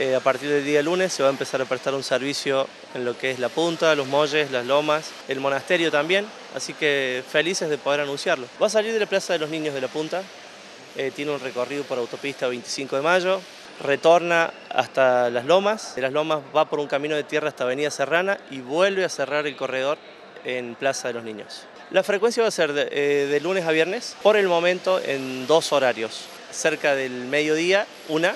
Eh, a partir del día lunes se va a empezar a prestar un servicio en lo que es la punta, los molles, las lomas, el monasterio también, así que felices de poder anunciarlo. Va a salir de la Plaza de los Niños de la Punta, eh, tiene un recorrido por autopista 25 de mayo, retorna hasta las lomas, de las lomas va por un camino de tierra hasta Avenida Serrana y vuelve a cerrar el corredor en Plaza de los Niños. La frecuencia va a ser de, eh, de lunes a viernes, por el momento en dos horarios, cerca del mediodía, una,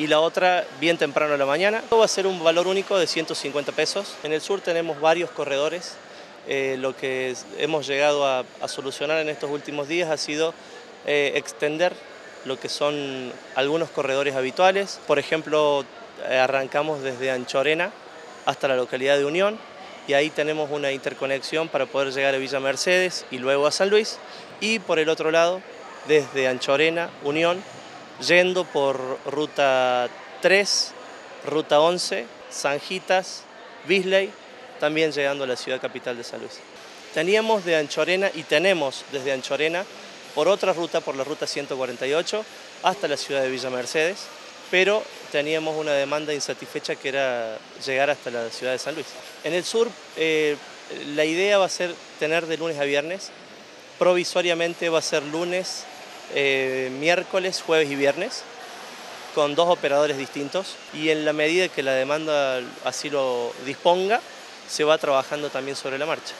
y la otra bien temprano a la mañana. Todo va a ser un valor único de 150 pesos. En el sur tenemos varios corredores. Eh, lo que hemos llegado a, a, solucionar en estos últimos días ha sido eh, extender lo que son algunos corredores habituales. Por ejemplo, arrancamos desde Anchorena hasta la localidad de Unión y ahí tenemos una interconexión para poder llegar a Villa Mercedes y luego a San Luis. Y por el otro lado, desde Anchorena, Unión, yendo por ruta 3, ruta 11, Sanjitas, Bisley, también llegando a la ciudad capital de San Luis. Teníamos de Anchorena y tenemos desde Anchorena por otra ruta, por la ruta 148, hasta la ciudad de Villa Mercedes, pero teníamos una demanda insatisfecha que era llegar hasta la ciudad de San Luis. En el sur, eh, la idea va a ser tener de lunes a viernes, provisoriamente va a ser lunes, eh, miércoles, jueves y viernes, con dos operadores distintos y en la medida que la demanda así lo disponga, se va trabajando también sobre la marcha.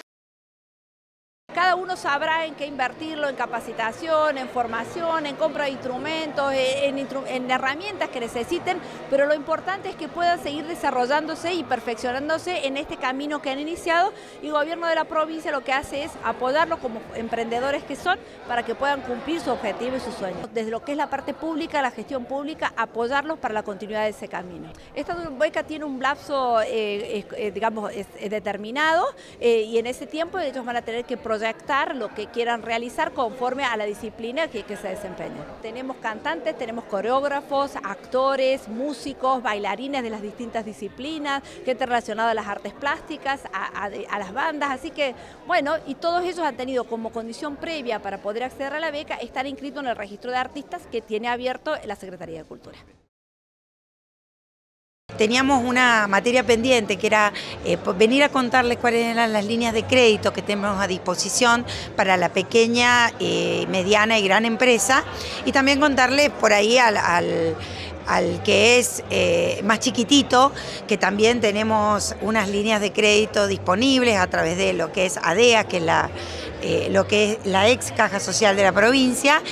Cada uno sabrá en qué invertirlo, en capacitación, en formación, en compra de instrumentos, en, en, herramientas que necesiten, pero lo importante es que puedan seguir desarrollándose y perfeccionándose en este camino que han iniciado y el gobierno de la provincia lo que hace es apoyarlos como emprendedores que son para que puedan cumplir su objetivo y sus sueños. Desde lo que es la parte pública, la gestión pública, apoyarlos para la continuidad de ese camino. Esta beca tiene un lapso, eh, eh, digamos, determinado eh, y en ese tiempo ellos van a tener que proyectar lo que quieran realizar conforme a la disciplina que, que se desempeña. Tenemos cantantes, tenemos coreógrafos, actores, músicos, bailarines de las distintas disciplinas, gente relacionada a las artes plásticas, a, a, a las bandas, así que bueno, y todos ellos han tenido como condición previa para poder acceder a la beca estar inscritos en el registro de artistas que tiene abierto la Secretaría de Cultura teníamos una materia pendiente que era eh, venir a contarles cuáles eran las líneas de crédito que tenemos a disposición para la pequeña, eh, mediana y gran empresa y también contarles por ahí al, al que es eh, más chiquitito, que también tenemos unas líneas de crédito disponibles a través de lo que es ADEA, que es la, lo que es la ex caja social de la provincia.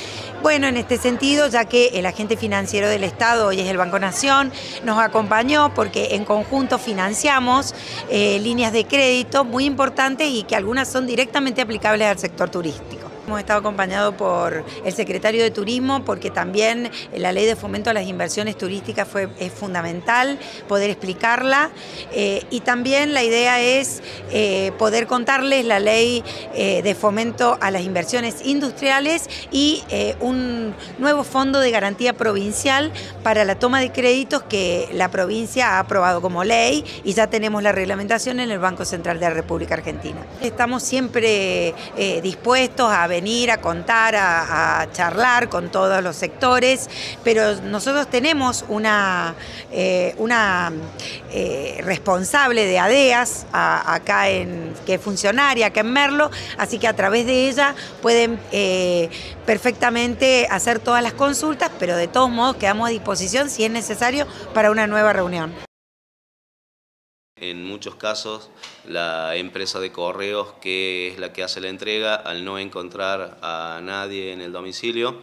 Bueno, en este sentido, ya que el agente financiero del Estado, hoy es el Banco Nación, nos acompañó porque en conjunto financiamos eh, líneas de crédito muy importantes y que algunas son directamente aplicables al sector turístico. Hemos estado acompañados por el secretario de Turismo porque también la ley de fomento a las inversiones turísticas fue, es fundamental poder explicarla eh, y también la idea es eh, poder contarles la ley eh, de fomento a las inversiones industriales y un nuevo fondo de garantía provincial para la toma de créditos que la provincia ha aprobado como ley y ya tenemos la reglamentación en el Banco Central de la República Argentina. Estamos siempre dispuestos a ver a contar, a, charlar con todos los sectores, pero nosotros tenemos una, eh, una eh, responsable de ADEAS acá en, que es funcionaria acá en Merlo, así que a través de ella pueden eh, perfectamente hacer todas las consultas, pero de todos modos quedamos a disposición si es necesario para una nueva reunión. En muchos casos, la empresa de correos, que es la que hace la entrega, al no encontrar a nadie en el domicilio,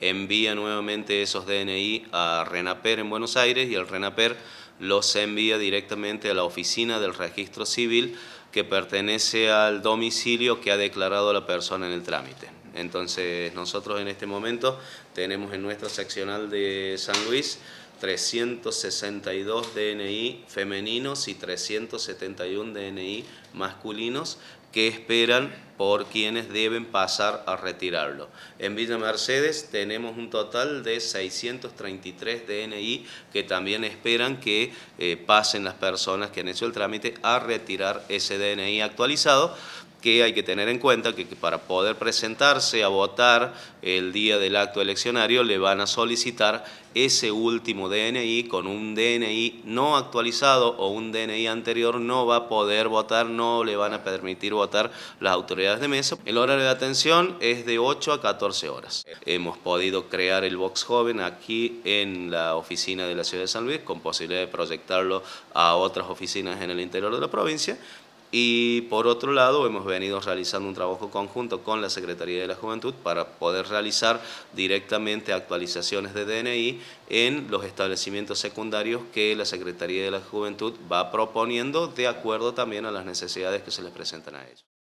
envía nuevamente esos DNI a RENAPER en Buenos Aires y el RENAPER los envía directamente a la oficina del registro civil que pertenece al domicilio que ha declarado la persona en el trámite. Entonces nosotros en este momento tenemos en nuestra seccional de San Luis 362 DNI femeninos y 371 DNI masculinos que esperan por quienes deben pasar a retirarlo. En Villa Mercedes tenemos un total de 633 DNI que también esperan que eh, pasen las personas que han hecho el trámite a retirar ese DNI actualizado que hay que tener en cuenta que para poder presentarse a votar el día del acto eleccionario le van a solicitar ese último DNI con un DNI no actualizado o un DNI anterior no va a poder votar, no le van a permitir votar las autoridades de mesa. El horario de atención es de 8 a 14 horas. Hemos podido crear el Box Joven aquí en la oficina de la ciudad de San Luis con posibilidad de proyectarlo a otras oficinas en el interior de la provincia y por otro lado, hemos venido realizando un trabajo conjunto con la Secretaría de la Juventud para poder realizar directamente actualizaciones de DNI en los establecimientos secundarios que la Secretaría de la Juventud va proponiendo de acuerdo también a las necesidades que se les presentan a ellos.